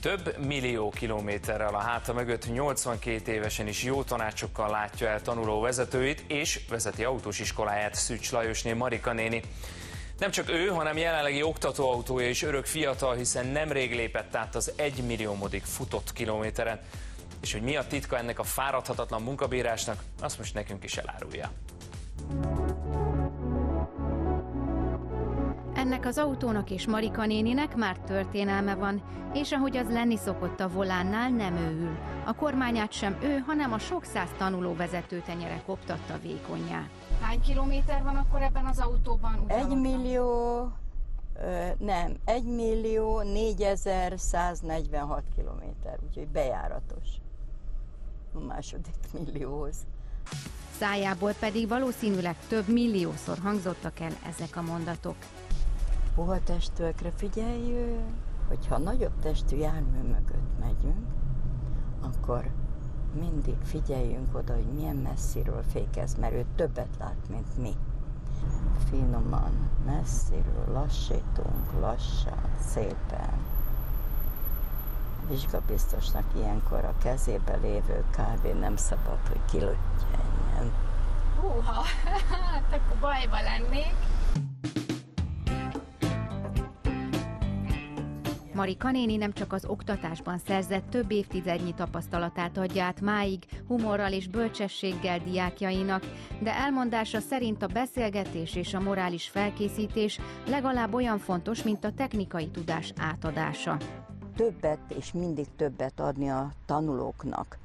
Több millió kilométerrel a háta mögött 82 évesen is jó tanácsokkal látja el tanuló vezetőit, és vezeti autós iskoláját Szűcs Lajosné Marika néni. Nem csak ő, hanem jelenlegi oktatóautója is örök fiatal, hiszen nemrég lépett át az 1 milliómodik futott kilométeren. És hogy mi a titka ennek a fáradhatatlan munkabírásnak, azt most nekünk is elárulja. Ennek az autónak és Marika néninek már történelme van, és ahogy az lenni szokott a volánnál, nem ő ül. A kormányát sem ő, hanem a sok száz tanuló vezető tenyere koptatta vékonyá. Hány kilométer van akkor ebben az autóban? Egy millió, nem, egy millió 4146 kilométer, úgyhogy bejáratos a második millióhoz. Szájából pedig valószínűleg több milliószor hangzottak el ezek a mondatok puha testőekre figyelj, hogyha nagyobb testű jármű mögött megyünk, akkor mindig figyeljünk oda, hogy milyen messziről fékez, mert ő többet lát, mint mi. Finoman, messziről, lassítunk, lassan, szépen. Vizsgabiztosnak ilyenkor a kezébe lévő kávé nem szabad, hogy kilöttyenjen. Húha, hát akkor bajba lennék. Marika néni nem csak az oktatásban szerzett több évtizednyi tapasztalatát adja át máig, humorral és bölcsességgel diákjainak, de elmondása szerint a beszélgetés és a morális felkészítés legalább olyan fontos, mint a technikai tudás átadása. Többet és mindig többet adni a tanulóknak,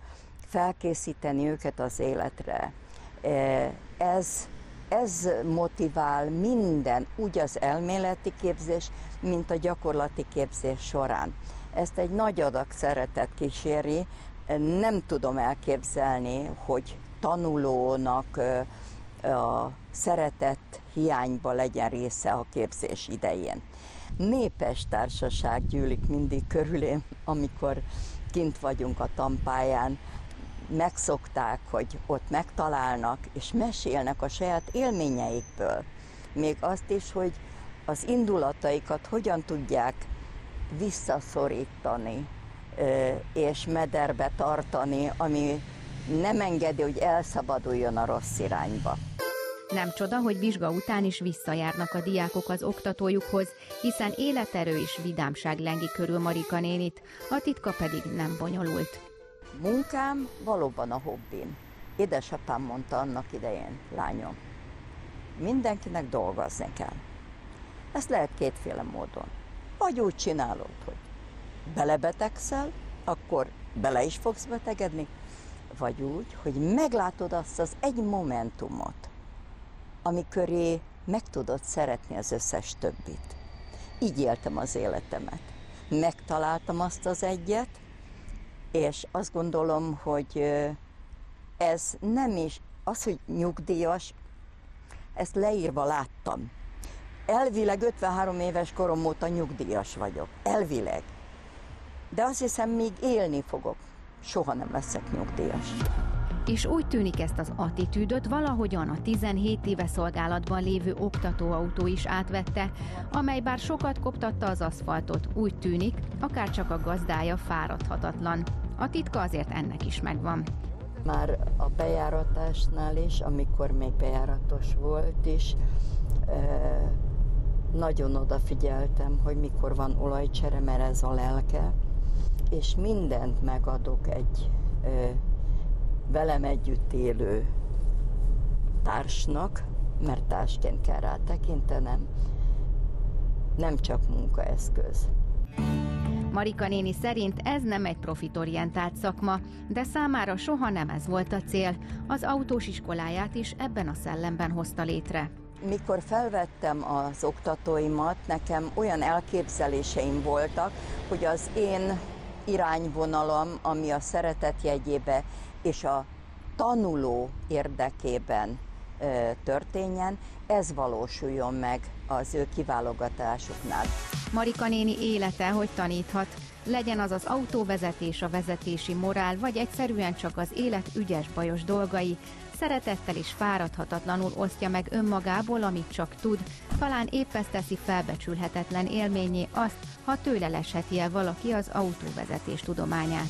felkészíteni őket az életre. E, ez ez motivál minden, úgy az elméleti képzés, mint a gyakorlati képzés során. Ezt egy nagy adag szeretet kíséri, nem tudom elképzelni, hogy tanulónak a szeretet hiányba legyen része a képzés idején. Népes társaság gyűlik mindig körülém, amikor kint vagyunk a tampáján, megszokták, hogy ott megtalálnak, és mesélnek a saját élményeikből. Még azt is, hogy az indulataikat hogyan tudják visszaszorítani, és mederbe tartani, ami nem engedi, hogy elszabaduljon a rossz irányba. Nem csoda, hogy vizsga után is visszajárnak a diákok az oktatójukhoz, hiszen életerő és vidámság lengi körül Marika nénit, a titka pedig nem bonyolult. Munkám valóban a hobbim. Édesapám mondta annak idején, lányom, mindenkinek dolgozni kell. Ezt lehet kétféle módon. Vagy úgy csinálod, hogy belebetegszel, akkor bele is fogsz betegedni, vagy úgy, hogy meglátod azt az egy momentumot, ami köré meg tudod szeretni az összes többit. Így éltem az életemet. Megtaláltam azt az egyet, és azt gondolom, hogy ez nem is, az, hogy nyugdíjas, ezt leírva láttam. Elvileg 53 éves korom óta nyugdíjas vagyok. Elvileg. De azt hiszem, még élni fogok. Soha nem leszek nyugdíjas. És úgy tűnik ezt az attitűdöt valahogyan a 17 éve szolgálatban lévő oktatóautó is átvette, amely bár sokat koptatta az aszfaltot, úgy tűnik, akár csak a gazdája fáradhatatlan. A titka azért ennek is megvan. Már a bejáratásnál is, amikor még bejáratos volt is, nagyon odafigyeltem, hogy mikor van olajcsere, mert ez a lelke, és mindent megadok egy velem együtt élő társnak, mert társként kell rá tekintenem, nem csak munkaeszköz. Marika néni szerint ez nem egy profitorientált szakma, de számára soha nem ez volt a cél. Az autós iskoláját is ebben a szellemben hozta létre. Mikor felvettem az oktatóimat, nekem olyan elképzeléseim voltak, hogy az én irányvonalam, ami a szeretet jegyébe és a tanuló érdekében történjen, ez valósuljon meg az ő kiválogatásuknál. Marika néni élete, hogy taníthat. Legyen az az autóvezetés, a vezetési morál, vagy egyszerűen csak az élet ügyes-bajos dolgai, szeretettel és fáradhatatlanul osztja meg önmagából, amit csak tud, talán épp ezt teszi felbecsülhetetlen élményé azt, ha tőle lesheti el valaki az autóvezetés tudományát.